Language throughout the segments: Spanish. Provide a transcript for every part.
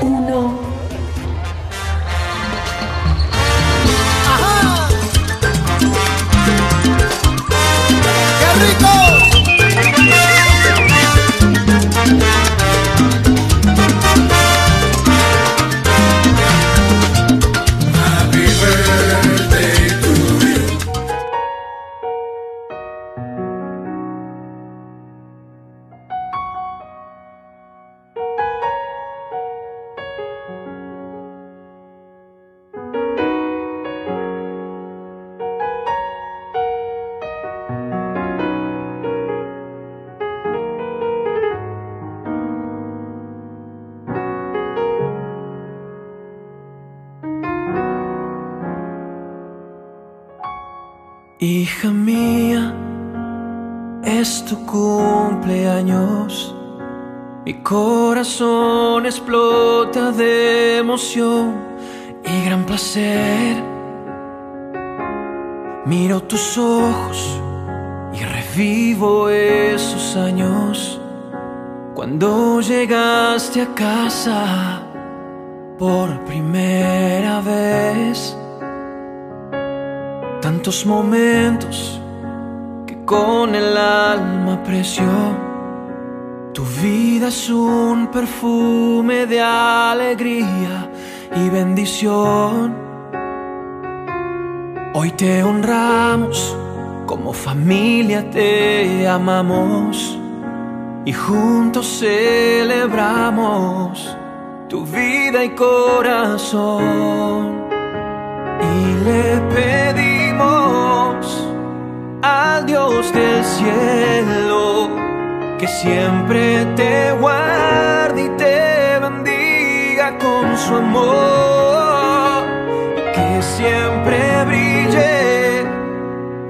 uno. ¡Ajá! ¡Qué rico! Hija mía, es tu cumpleaños. Mi corazón explota de emoción y gran placer. Miro tus ojos y revivo esos años cuando llegaste a casa por primera vez. Tantos momentos que con el alma aprecio. Tu vida es un perfume de alegría y bendición. Hoy te honramos, como familia te amamos y juntos celebramos tu vida y corazón. Dios del cielo que siempre te guarde y te bendiga con su amor que siempre brille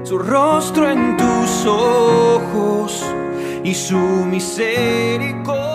su rostro en tus ojos y su misericordia